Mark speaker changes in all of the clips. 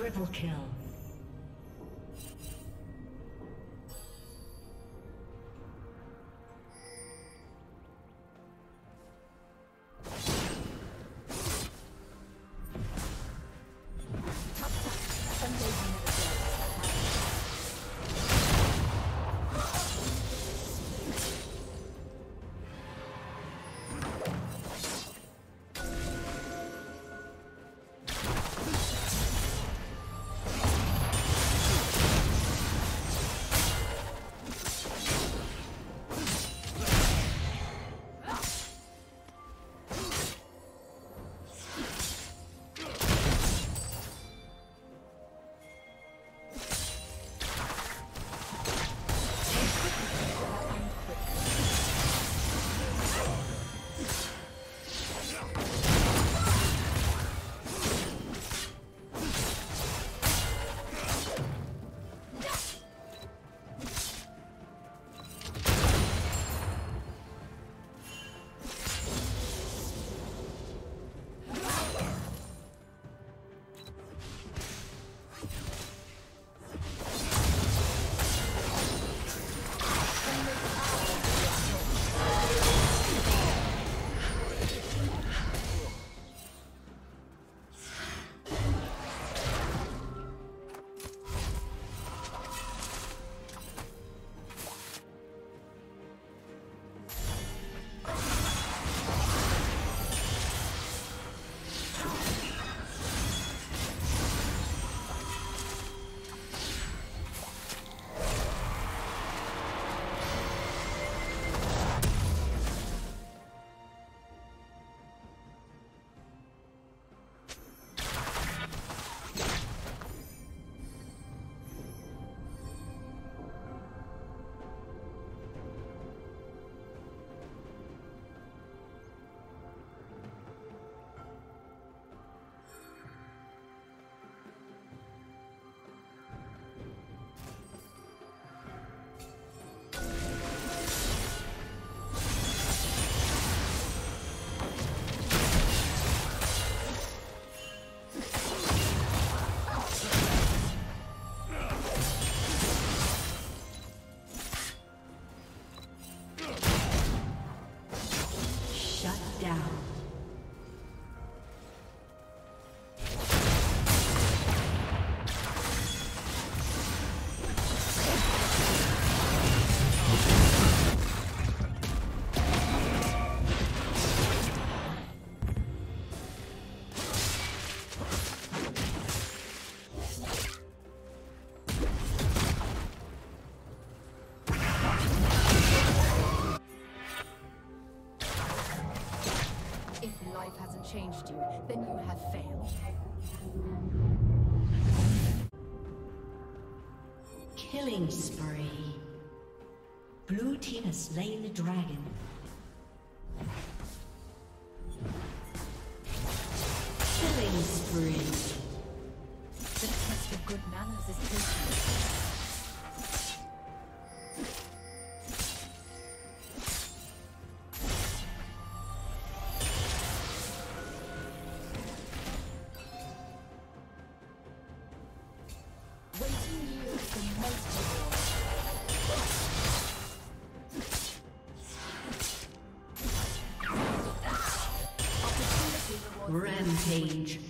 Speaker 1: Triple kill.
Speaker 2: Changed you, then you have failed.
Speaker 1: Killing spree. Blue team has slain the dragon. Rampage.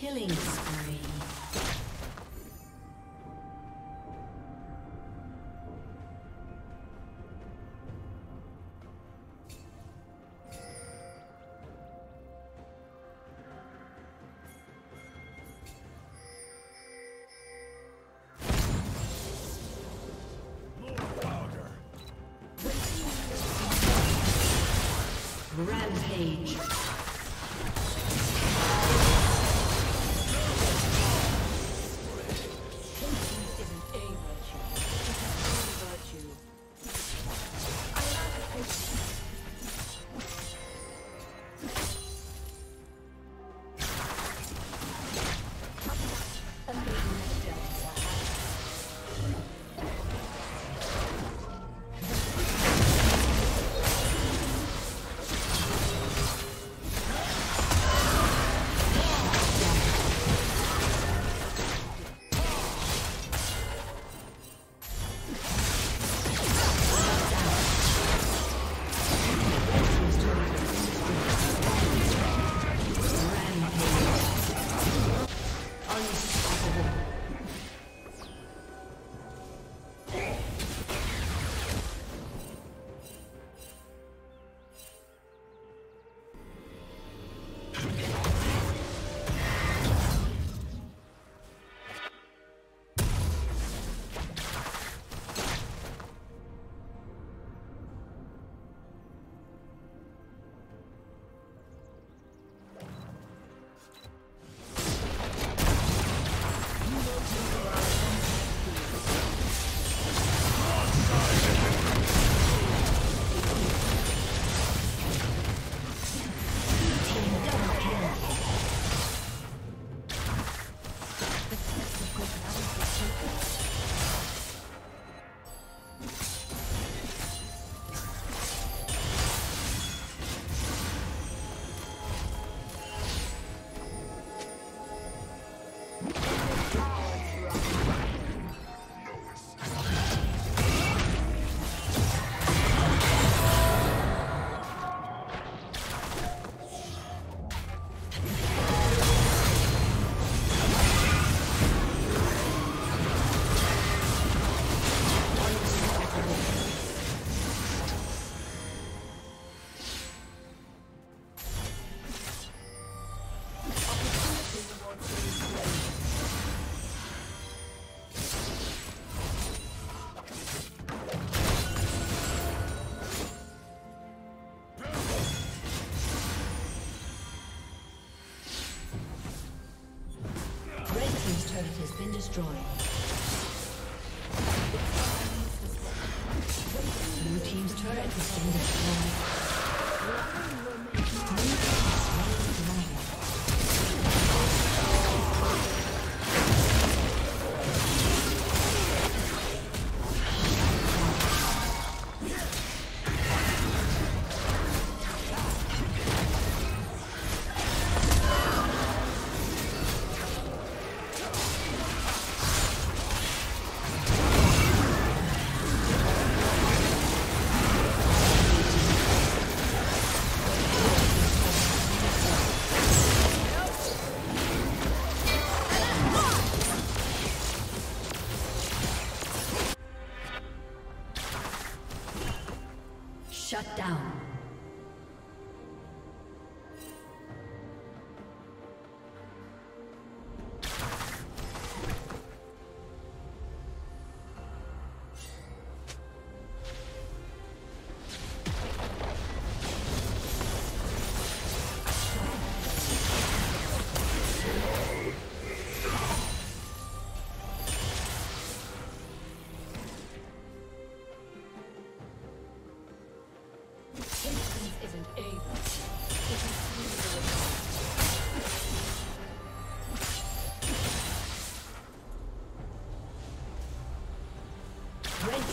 Speaker 2: Killing spree.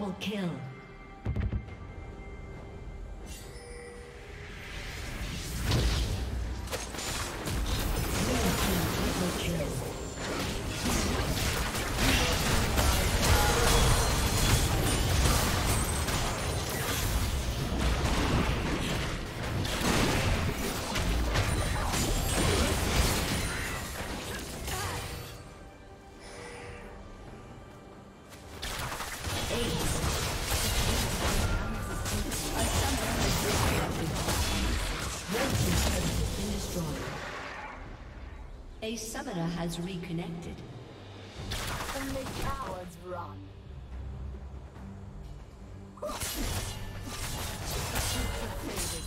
Speaker 2: Double kill. A summoner has reconnected.
Speaker 1: Only cowards run.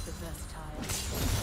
Speaker 1: the best time.